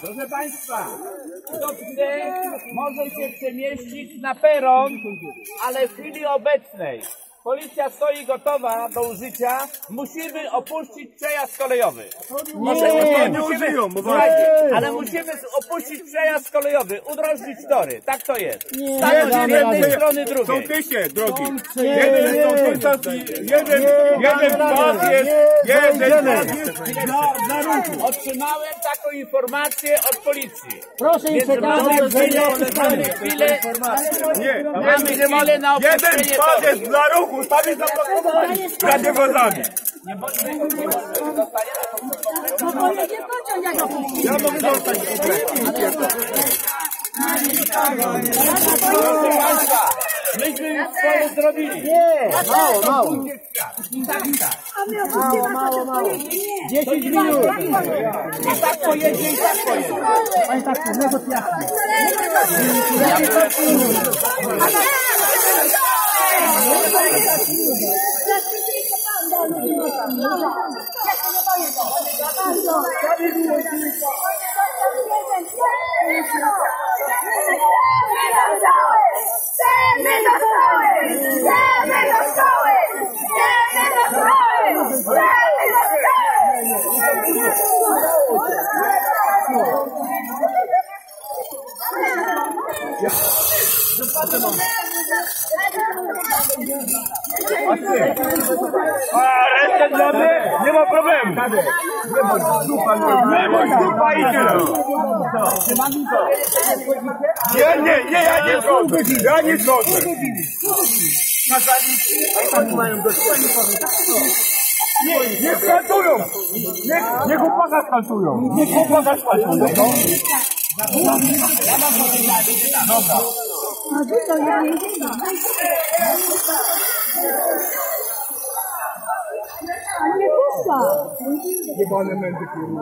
Proszę Państwa, kto chce, może się przemieścić na peron, ale w chwili obecnej policja stoi gotowa do użycia. Musimy opuścić przejazd kolejowy. Nie, nie użyją, bo słuchajcie, ale musimy opuścić przejazd kolejowy, udrożnić tory. Tak to jest. Stanąć z jednej strony Są drugiej. tysie drogi. Jeden jest ostatni, jeden, jeden pas jest, jeden pas jest. Otrzymałem taką informację od policji. Proszę im Więc mamy przekazać, że chwilę, nie mamy chwilę, Nie, mamy chwilę na jeden opuszczenie pas toru. jest dla ruchu, tam jest zablokowany radiowozami. Ja mogę zostać Proszę Państwa, myśmy swoje zrobili. Nie, mało, mało. Mało, mało, mało. 10 minut. I tak pojedzie, i tak pojedzie. Panie tak, negocjacje. A resztę dla mnie nie ma problemu. Nie bądź dupa i tyle. Nie, nie, nie, ja nie zgodzę. Ja nie zgodzę. Nie, nie skaltują. Niech, niech chłopaka skaltują. Niech chłopaka skaltują. No. 啊，这个呀，没这个，你，你这个。你不，一般人们就给了。